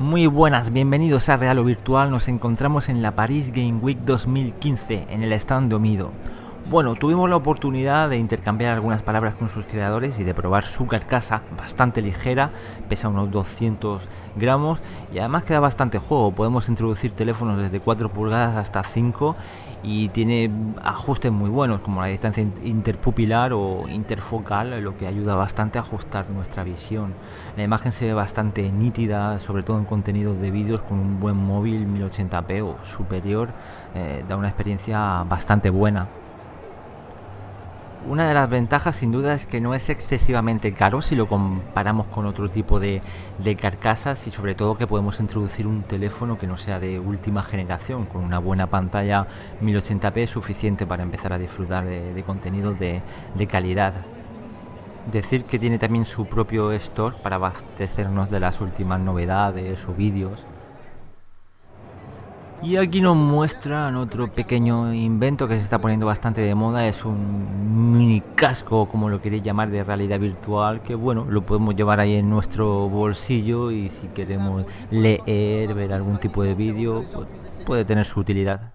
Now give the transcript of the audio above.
Muy buenas, bienvenidos a Real o Virtual. Nos encontramos en la Paris Game Week 2015 en el stand Omido. Bueno, tuvimos la oportunidad de intercambiar algunas palabras con sus creadores y de probar su carcasa, bastante ligera, pesa unos 200 gramos y además queda bastante juego. Podemos introducir teléfonos desde 4 pulgadas hasta 5 y tiene ajustes muy buenos como la distancia interpupilar o interfocal, lo que ayuda bastante a ajustar nuestra visión. La imagen se ve bastante nítida, sobre todo en contenidos de vídeos con un buen móvil 1080p o superior, eh, da una experiencia bastante buena. Una de las ventajas sin duda es que no es excesivamente caro si lo comparamos con otro tipo de, carcasas y sobre todo que podemos introducir un teléfono que no sea de última generación, con una buena pantalla 1080p suficiente para empezar a disfrutar de, de contenidos de, de calidad. Decir que tiene también su propio store para abastecernos de las últimas novedades o vídeos. Y aquí nos muestran otro pequeño invento que se está poniendo bastante de moda. Es un mini casco, como lo queréis llamar, de realidad virtual. Que bueno, lo podemos llevar ahí en nuestro bolsillo y si queremos leer, ver algún tipo de vídeo, pues puede tener su utilidad.